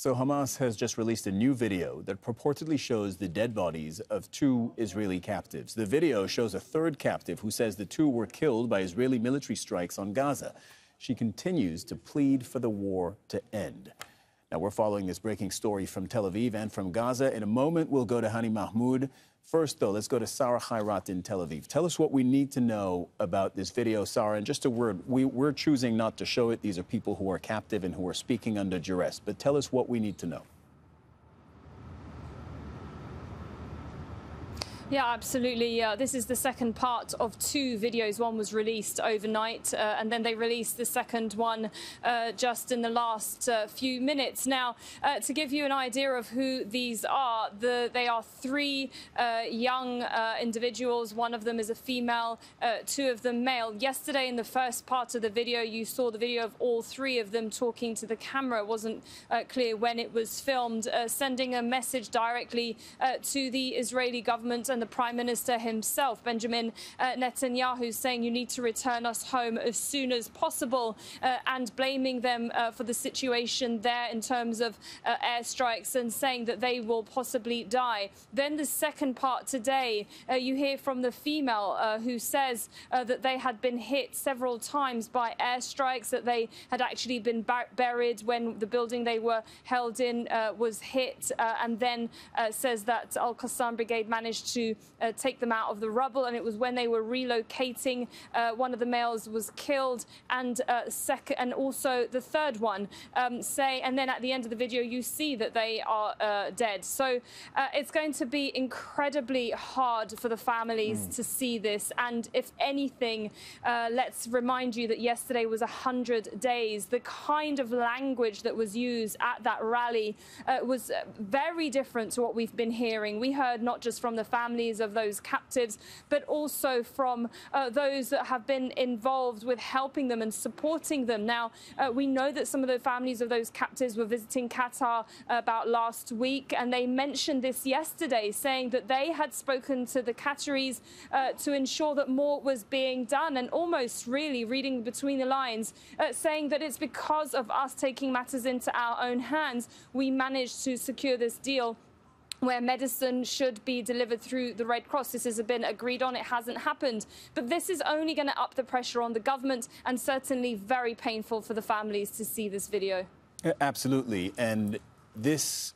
So Hamas has just released a new video that purportedly shows the dead bodies of two Israeli captives. The video shows a third captive who says the two were killed by Israeli military strikes on Gaza. She continues to plead for the war to end. Now, we're following this breaking story from Tel Aviv and from Gaza. In a moment, we'll go to Hani Mahmoud. First, though, let's go to Sarah Khairat in Tel Aviv. Tell us what we need to know about this video, Sarah. And just a word, we, we're choosing not to show it. These are people who are captive and who are speaking under duress. But tell us what we need to know. Yeah, absolutely. This is the second part of two videos. One was released overnight, uh, and then they released the second one uh, just in the last uh, few minutes. Now, uh, to give you an idea of who these are, the, they are three uh, young individuals. One of them is a female, two of them male. Yesterday, in the first part of the video, you saw the video of all three of them talking to the camera. It wasn't clear when it was filmed, sending a message directly to the Israeli government and the Prime Minister himself, Benjamin uh, Netanyahu, saying you need to return us home as soon as possible uh, and blaming them uh, for the situation there in terms of uh, airstrikes and saying that they will possibly die. Then the second part today, uh, you hear from the female uh, who says that they had been hit several times by airstrikes, that they had actually been buried when the building they were held in was hit, and then says that Al Qassam Brigade managed to uh, take them out of the rubble. And it was when they were relocating, uh, one of the males was killed, and uh, second, and also the third one um, say. And then at the end of the video, you see that they are uh, dead. So uh, it's going to be incredibly hard for the families mm. to see this. And if anything, uh, let's remind you that yesterday was 100 days. The kind of language that was used at that rally was very different to what we've been hearing. We heard not just from the families families of those captives, but also from uh, those that have been involved with helping them and supporting them. Now, uh, we know that some of the families of those captives were visiting Qatar about last week, and they mentioned this yesterday, saying that they had spoken to the Qataris uh, to ensure that more was being done, and almost really reading between the lines, uh, saying that it's because of us taking matters into our own hands we managed to secure this deal where medicine should be delivered through the Red Cross. This has been agreed on. It hasn't happened. But this is only going to up the pressure on the government and certainly very painful for the families to see this video. Absolutely. And this,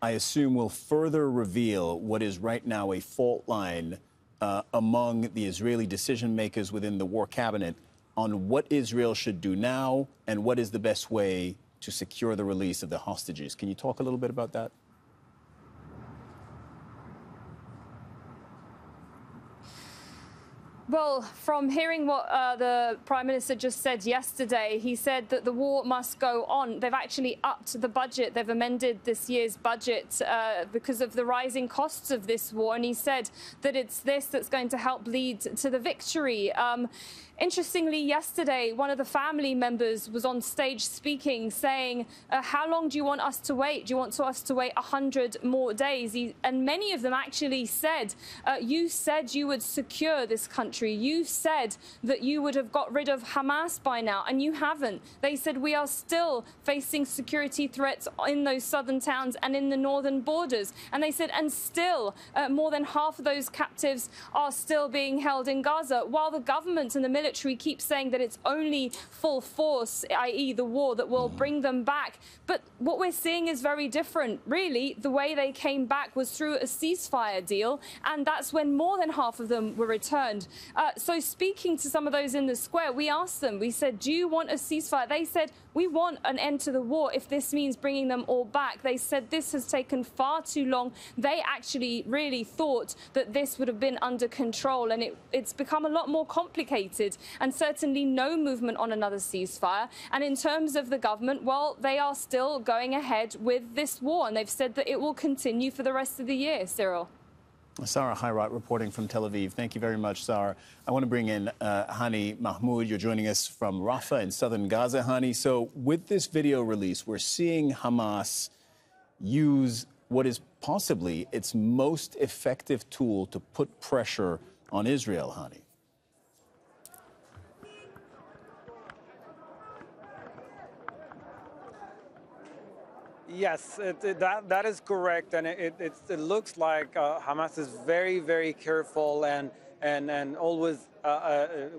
I assume, will further reveal what is right now a fault line uh, among the Israeli decision makers within the war cabinet on what Israel should do now and what is the best way to secure the release of the hostages. Can you talk a little bit about that? Well, from hearing what uh, the Prime Minister just said yesterday, he said that the war must go on. They've actually upped the budget. They've amended this year's budget uh, because of the rising costs of this war. And he said that it's this that's going to help lead to the victory. Um, Interestingly, yesterday, one of the family members was on stage speaking, saying, uh, How long do you want us to wait? Do you want us to wait 100 more days? And many of them actually said, uh, You said you would secure this country. You said that you would have got rid of Hamas by now, and you haven't. They said, We are still facing security threats in those southern towns and in the northern borders. And they said, And still, uh, more than half of those captives are still being held in Gaza, while the government and the military military keeps saying that it's only full force, i.e., the war, that will bring them back. But what we're seeing is very different. Really, the way they came back was through a ceasefire deal, and that's when more than half of them were returned. Uh, so, speaking to some of those in the square, we asked them, we said, Do you want a ceasefire? They said, We want an end to the war if this means bringing them all back. They said this has taken far too long. They actually really thought that this would have been under control, and it, it's become a lot more complicated and certainly no movement on another ceasefire. And in terms of the government, well, they are still going ahead with this war, and they've said that it will continue for the rest of the year. Cyril. Sarah Khairat reporting from Tel Aviv. Thank you very much, Sarah. I want to bring in uh, Hani Mahmoud. You're joining us from Rafah in southern Gaza, Hani. So, with this video release, we're seeing Hamas use what is possibly its most effective tool to put pressure on Israel, Hani. Yes, it, it, that that is correct, and it, it, it looks like uh, Hamas is very very careful and and and always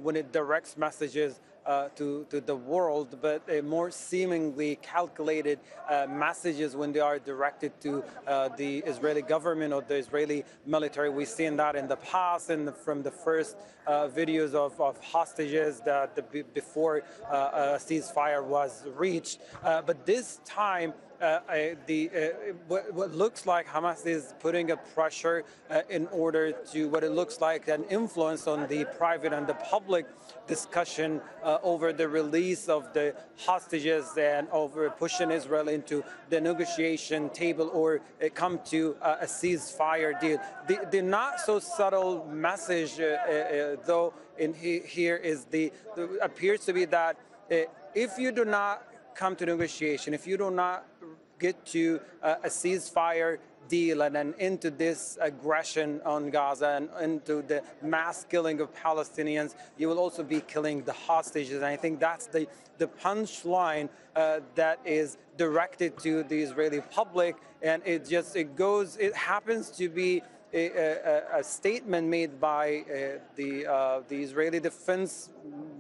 when it directs messages uh, to, to the world, but more seemingly calculated uh, messages when they are directed to uh, the Israeli government or the Israeli military. We've seen that in the past and from the first uh, videos of, of hostages that the, before uh, a ceasefire was reached. but this time, uh, the, uh, what, what, looks like Hamas is putting a pressure uh, in order to what it looks like an influence on the private and the public discussion uh, over the release of the hostages and over pushing Israel into the negotiation table or uh, come to a ceasefire deal. The, the, not so subtle message, though, in he, here is the, the, appears to be that if you do not come to negotiation, if you do not get to uh, a ceasefire deal and then into this aggression on Gaza and into the mass killing of Palestinians, you will also be killing the hostages. And I think that's the, the punchline uh, that is directed to the Israeli public. And it just, it goes, it happens to be a, a, a, statement made by uh, the uh, the Israeli Defense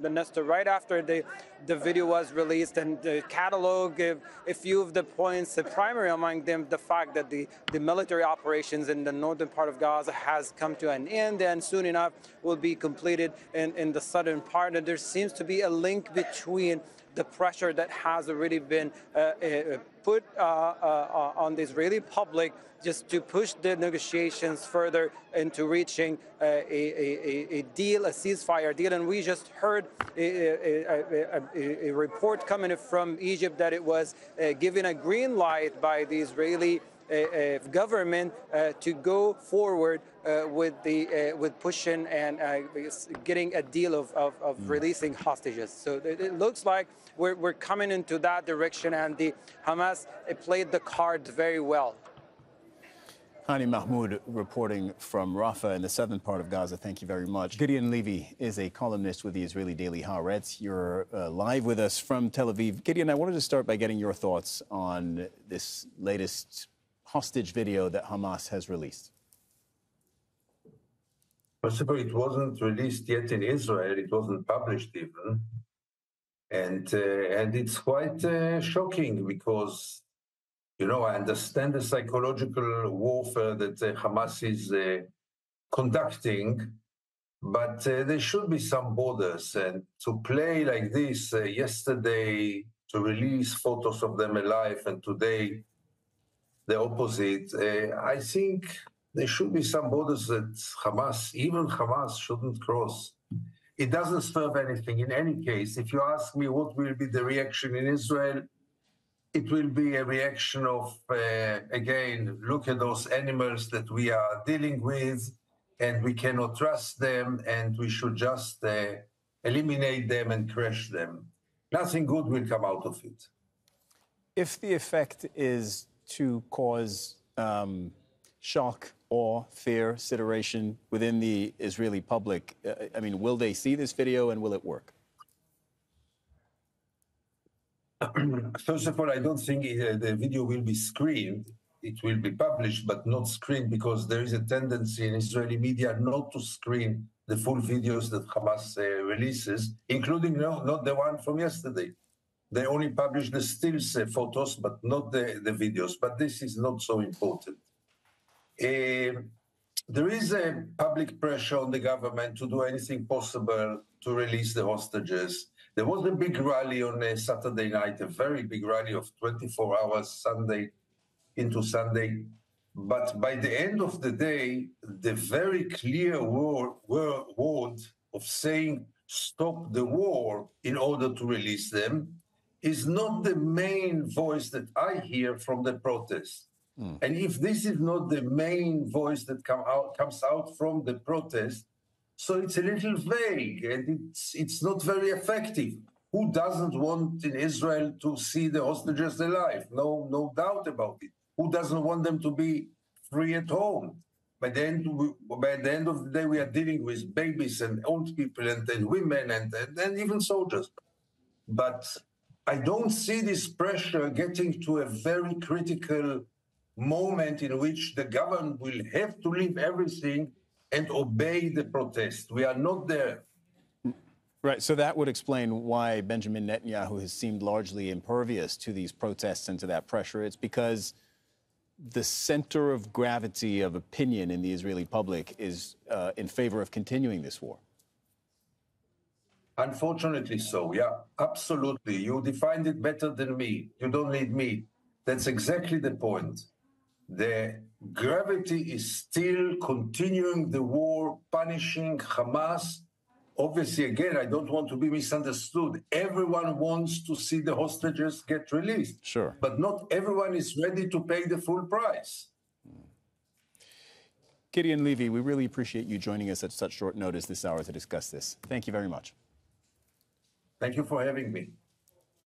Minister right after the the video was released and the catalog a, a few of the points, the primary among them, the fact that the the military operations in the northern part of Gaza has come to an end and soon enough will be completed in in the southern part. And there seems to be a link between the pressure that has already been uh, uh, put uh, uh, on the Israeli public just to push the negotiations further into reaching a, a, a, deal, a ceasefire deal. And we just heard a, a report coming from Egypt that it was uh, given a green light by the Israeli uh, government uh, to go forward uh, with the with pushing and getting a deal of, of, of mm. releasing hostages. So it, it looks like we're, we're coming into that direction, and the Hamas played the cards very well. Hani Mahmoud reporting from Rafah in the southern part of Gaza. Thank you very much. Gideon Levy is a columnist with the Israeli daily Haaretz. You're uh, live with us from Tel Aviv. Gideon, I wanted to start by getting your thoughts on this latest hostage video that Hamas has released. First of all, it wasn't released yet in Israel. It wasn't published even and uh, and it's quite uh, shocking because you know I understand the psychological warfare that uh, Hamas is uh, conducting, but uh, there should be some borders. And to play like this yesterday, to release photos of them alive, and today the opposite, I think there should be some borders that Hamas, even Hamas, shouldn't cross it doesn't serve anything in any case. If you ask me what will be the reaction in Israel, it will be a reaction of, uh, again, look at those animals that we are dealing with, and we cannot trust them, and we should just uh, eliminate them and crush them. Nothing good will come out of it. If the effect is to cause um, shock awe, fear, situation within the Israeli public? Uh, I mean, will they see this video and will it work? First of all, I don't think the video will be screened. It will be published, but not screened because there is a tendency in Israeli media not to screen the full videos that Hamas uh, releases, including no, not the one from yesterday. They only publish the stills uh, photos, but not the, the videos. But this is not so important. Uh, there is a public pressure on the government to do anything possible to release the hostages. There was a big rally on a Saturday night, a very big rally of 24 hours, Sunday into Sunday. But by the end of the day, the very clear word, word of saying stop the war in order to release them is not the main voice that I hear from the protests. Mm. And if this is not the main voice that come out, comes out from the protest, so it's a little vague and it's it's not very effective. Who doesn't want in Israel to see the hostages alive? No, no doubt about it. Who doesn't want them to be free at home? By the end, by the end of the day, we are dealing with babies and old people and, and women and, and, and even soldiers. But I don't see this pressure getting to a very critical moment in which the government will have to leave everything and obey the protest. We are not there. Right. So that would explain why Benjamin Netanyahu has seemed largely impervious to these protests and to that pressure. It's because the center of gravity of opinion in the Israeli public is uh, in favor of continuing this war. Unfortunately, so. Yeah, absolutely. You defined it better than me. You don't need me. That's exactly the point. The gravity is still continuing the war, punishing Hamas. Obviously, again, I don't want to be misunderstood. Everyone wants to see the hostages get released. Sure. But not everyone is ready to pay the full price. Gideon Levy, we really appreciate you joining us at such short notice this hour to discuss this. Thank you very much. Thank you for having me.